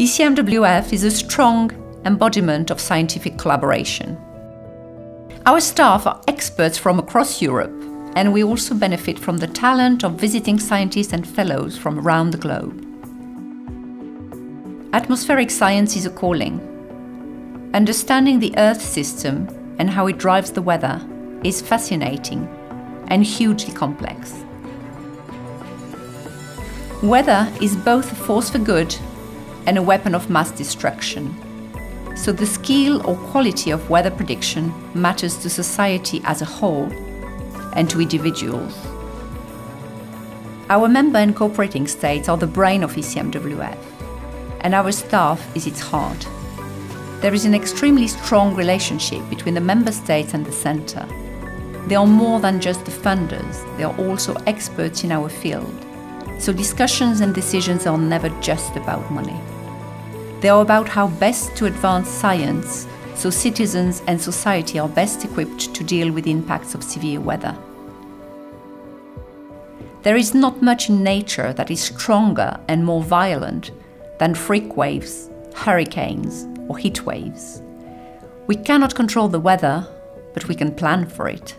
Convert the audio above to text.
ECMWF is a strong embodiment of scientific collaboration. Our staff are experts from across Europe, and we also benefit from the talent of visiting scientists and fellows from around the globe. Atmospheric science is a calling. Understanding the Earth system and how it drives the weather is fascinating and hugely complex. Weather is both a force for good and a weapon of mass destruction. So the skill or quality of weather prediction matters to society as a whole and to individuals. Our member and cooperating states are the brain of ECMWF, and our staff is its heart. There is an extremely strong relationship between the member states and the centre. They are more than just the funders, they are also experts in our field. So discussions and decisions are never just about money. They are about how best to advance science so citizens and society are best equipped to deal with the impacts of severe weather. There is not much in nature that is stronger and more violent than freak waves, hurricanes, or heat waves. We cannot control the weather, but we can plan for it.